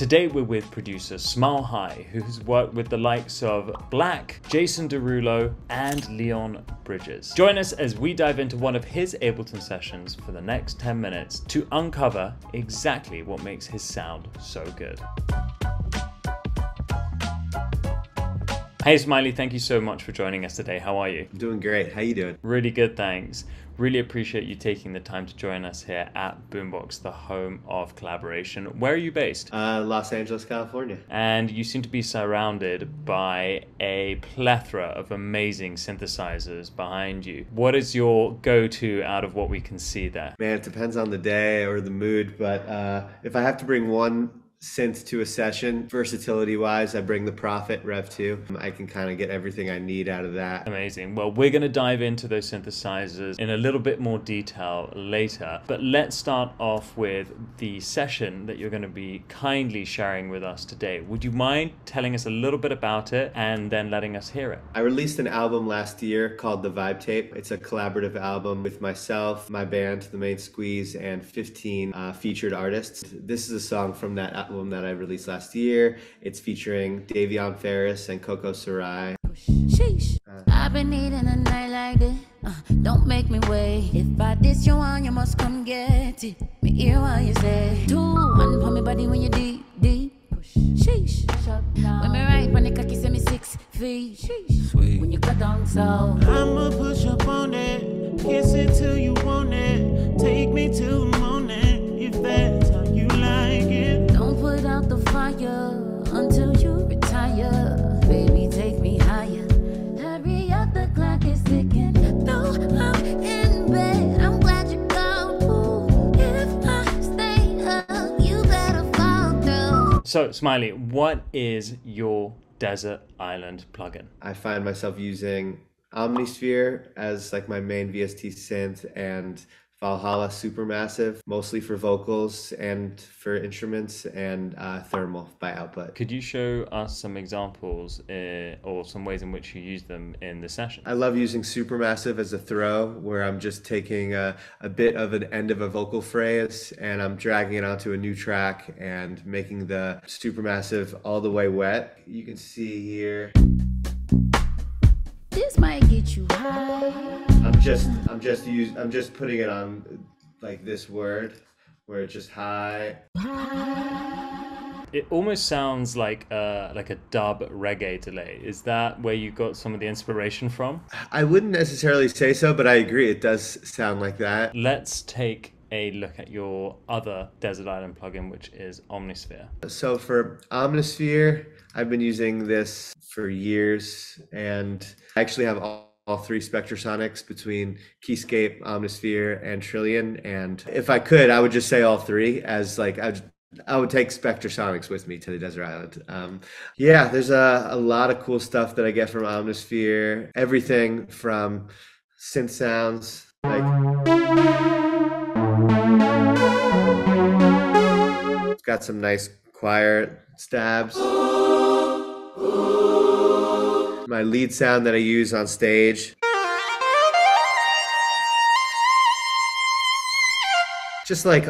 Today we're with producer Smile High, who has worked with the likes of Black, Jason Derulo, and Leon Bridges. Join us as we dive into one of his Ableton sessions for the next 10 minutes to uncover exactly what makes his sound so good. Hey Smiley, thank you so much for joining us today. How are you? I'm doing great. How you doing? Really good, thanks. Really appreciate you taking the time to join us here at Boombox, the home of collaboration. Where are you based? Uh, Los Angeles, California. And you seem to be surrounded by a plethora of amazing synthesizers behind you. What is your go-to out of what we can see there? Man, it depends on the day or the mood, but uh, if I have to bring one synth to a session. Versatility wise, I bring the Prophet Rev 2. I can kind of get everything I need out of that. Amazing. Well, we're going to dive into those synthesizers in a little bit more detail later, but let's start off with the session that you're going to be kindly sharing with us today. Would you mind telling us a little bit about it and then letting us hear it? I released an album last year called The Vibe Tape. It's a collaborative album with myself, my band, The Main Squeeze, and 15 uh, featured artists. This is a song from that album that I released last year. It's featuring Davion Farris and Coco Sarai. Sheesh. Uh, I've been needing a night like this. Uh, don't make me wait. If I diss you on, you must come get it. Me hear what you say. Two, one for me body when you deep, deep. Sheesh. When me right, when the cocky send me six feet. Sheesh. Sweet. When you cut down so. I'ma push up on it. Kiss it till you want it. Take me till the morning. So, Smiley, what is your desert island plugin? I find myself using Omnisphere as like my main VST synth and Valhalla Supermassive, mostly for vocals and for instruments, and uh, Thermal by Output. Could you show us some examples uh, or some ways in which you use them in the session? I love using Supermassive as a throw, where I'm just taking a, a bit of an end of a vocal phrase and I'm dragging it onto a new track and making the Supermassive all the way wet. You can see here. This might get you high. I'm just I'm just use I'm just putting it on like this word where it's just high. It almost sounds like uh, like a dub reggae delay. Is that where you got some of the inspiration from? I wouldn't necessarily say so, but I agree it does sound like that. Let's take a look at your other Desert Island plugin, which is Omnisphere. So for Omnisphere, I've been using this for years, and I actually have all all three Spectrasonics between Keyscape, Omnisphere, and Trilian. And if I could, I would just say all three as like I would, I would take Spectrasonics with me to the desert island. Um, yeah, there's a, a lot of cool stuff that I get from Omnisphere. Everything from synth sounds like. It's got some nice choir stabs my lead sound that I use on stage. Just like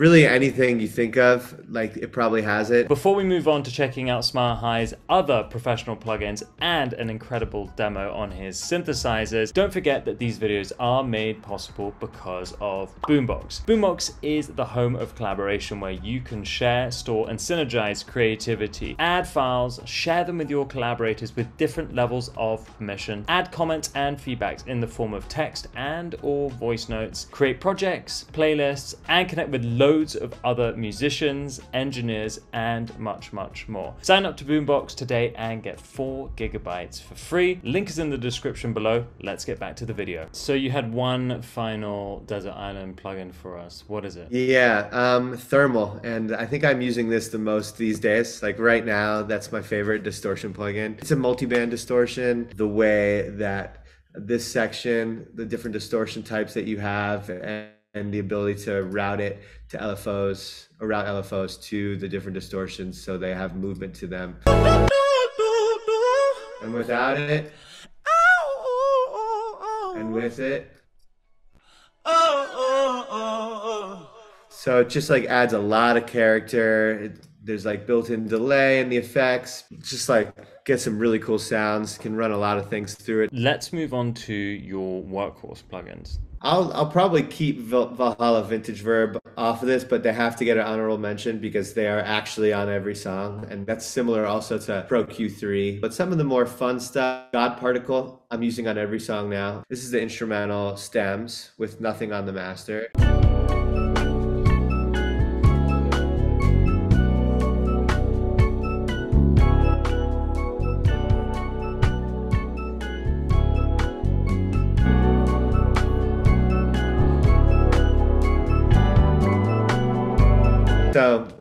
really anything you think of, like it probably has it. Before we move on to checking out Smile High's other professional plugins and an incredible demo on his synthesizers, don't forget that these videos are made possible because of Boombox. Boombox is the home of collaboration where you can share, store, and synergize creativity, add files, share them with your collaborators with different levels of permission, add comments and feedbacks in the form of text and or voice notes, create projects, playlists, and connect with loads of other musicians, engineers, and much, much more. Sign up to Boombox today and get four gigabytes for free. Link is in the description below. Let's get back to the video. So you had one final Desert Island plugin for us. What is it? Yeah, um, Thermal, and I think I'm using this the most these days. Like right now, that's my favorite distortion plugin. It's a multi-band distortion. The way that this section, the different distortion types that you have, and and the ability to route it to LFOs or route LFOs to the different distortions so they have movement to them. And without it, and with it. So it just like adds a lot of character. It there's like built-in delay in the effects. Just like get some really cool sounds. Can run a lot of things through it. Let's move on to your workhorse plugins. I'll I'll probably keep Valhalla Vintage Verb off of this, but they have to get an honorable mention because they are actually on every song, and that's similar also to Pro Q3. But some of the more fun stuff, God Particle, I'm using on every song now. This is the instrumental stems with nothing on the master.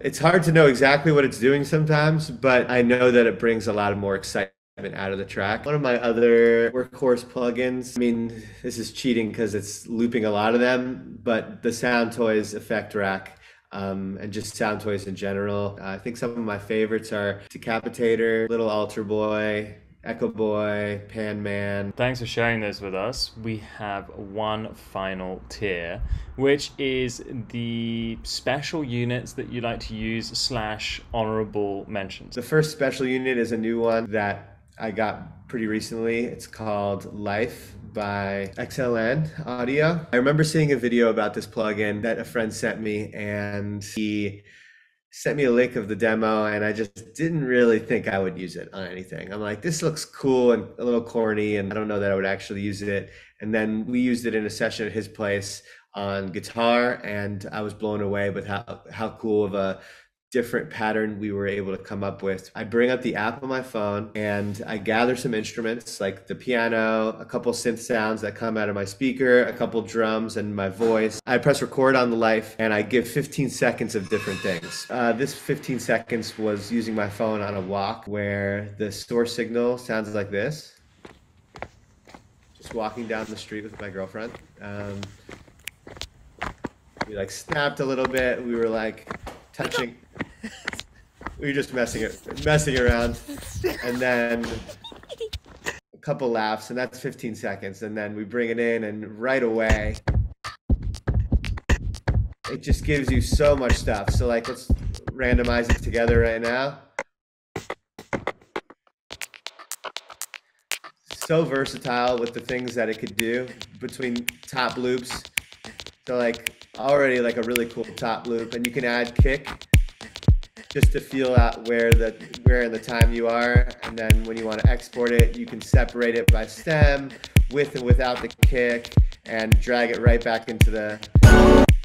It's hard to know exactly what it's doing sometimes, but I know that it brings a lot of more excitement out of the track. One of my other workhorse plugins, I mean, this is cheating because it's looping a lot of them, but the Soundtoys Effect Rack um, and just Soundtoys in general. I think some of my favorites are Decapitator, Little AlterBoy, Echo Boy, Pan Man. Thanks for sharing those with us. We have one final tier, which is the special units that you like to use slash honorable mentions. The first special unit is a new one that I got pretty recently. It's called Life by XLN Audio. I remember seeing a video about this plugin that a friend sent me, and he sent me a link of the demo and I just didn't really think I would use it on anything. I'm like, this looks cool and a little corny, and I don't know that I would actually use it. And then we used it in a session at his place on guitar, and I was blown away with how how cool of a different pattern we were able to come up with. I bring up the app on my phone and I gather some instruments like the piano, a couple synth sounds that come out of my speaker, a couple drums, and my voice. I press record on the life and I give 15 seconds of different things. Uh, this 15 seconds was using my phone on a walk where the source signal sounds like this. Just walking down the street with my girlfriend. Um, we like snapped a little bit. We were like touching we were just messing it, messing around, and then a couple laughs, and that's 15 seconds, and then we bring it in, and right away, it just gives you so much stuff. So like, let's randomize it together right now. So versatile with the things that it could do between top loops. So like already like a really cool top loop, and you can add kick just to feel out where the where in the time you are and then when you want to export it you can separate it by stem with and without the kick and drag it right back into the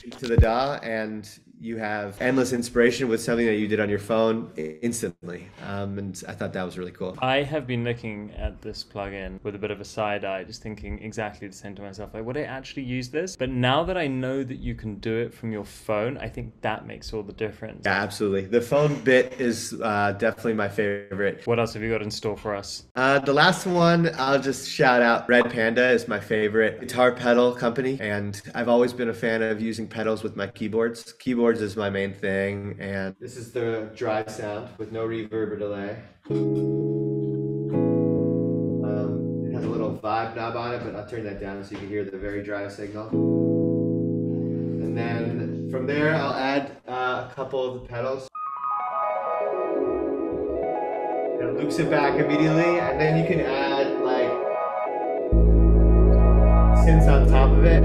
into the DAW and you have endless inspiration with something that you did on your phone instantly. Um, and I thought that was really cool. I have been looking at this plugin with a bit of a side eye, just thinking exactly the same to myself, like, would I actually use this? But now that I know that you can do it from your phone, I think that makes all the difference. Yeah, absolutely. The phone bit is uh, definitely my favorite. What else have you got in store for us? Uh, the last one, I'll just shout out Red Panda is my favorite guitar pedal company. And I've always been a fan of using pedals with my keyboards. Keyboards is my main thing, and this is the dry sound with no reverb or delay. Um, it has a little vibe knob on it, but I'll turn that down so you can hear the very dry signal. And then from there, I'll add uh, a couple of the pedals. It loops it back immediately, and then you can add like synths on top of it.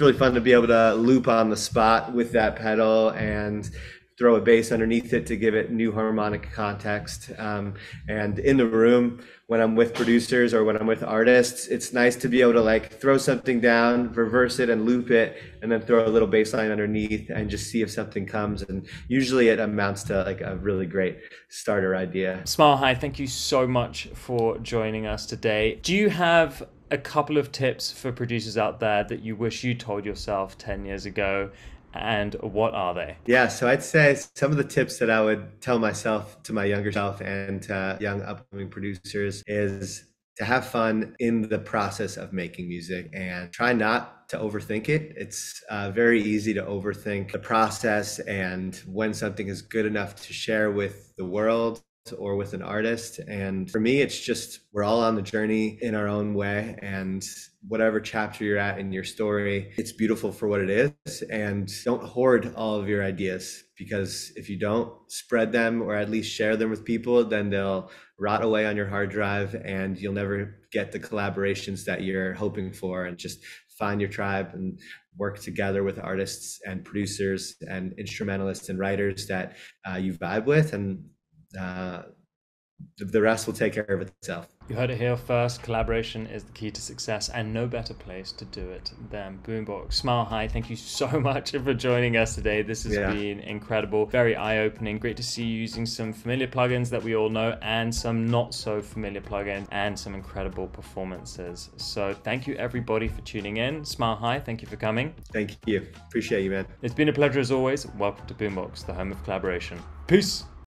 It's really fun to be able to loop on the spot with that pedal and throw a bass underneath it to give it new harmonic context. Um, and in the room, when I'm with producers or when I'm with artists, it's nice to be able to like throw something down, reverse it, and loop it, and then throw a little bass line underneath and just see if something comes. And usually it amounts to like a really great starter idea. Smile High, thank you so much for joining us today. Do you have a couple of tips for producers out there that you wish you told yourself 10 years ago and what are they? Yeah, so I'd say some of the tips that I would tell myself to my younger self and to young upcoming producers is to have fun in the process of making music and try not to overthink it. It's uh, very easy to overthink the process and when something is good enough to share with the world or with an artist. And for me, it's just we're all on the journey in our own way. And whatever chapter you're at in your story, it's beautiful for what it is. And don't hoard all of your ideas because if you don't spread them or at least share them with people, then they'll rot away on your hard drive and you'll never get the collaborations that you're hoping for. And just find your tribe and work together with artists and producers and instrumentalists and writers that uh, you vibe with. And uh, the rest will take care of itself. You heard it here first. Collaboration is the key to success, and no better place to do it than Boombox. Smile High, thank you so much for joining us today. This has yeah. been incredible, very eye opening. Great to see you using some familiar plugins that we all know and some not so familiar plugins and some incredible performances. So, thank you everybody for tuning in. Smile High, thank you for coming. Thank you. Appreciate you, man. It's been a pleasure as always. Welcome to Boombox, the home of collaboration. Peace.